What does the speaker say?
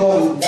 Go.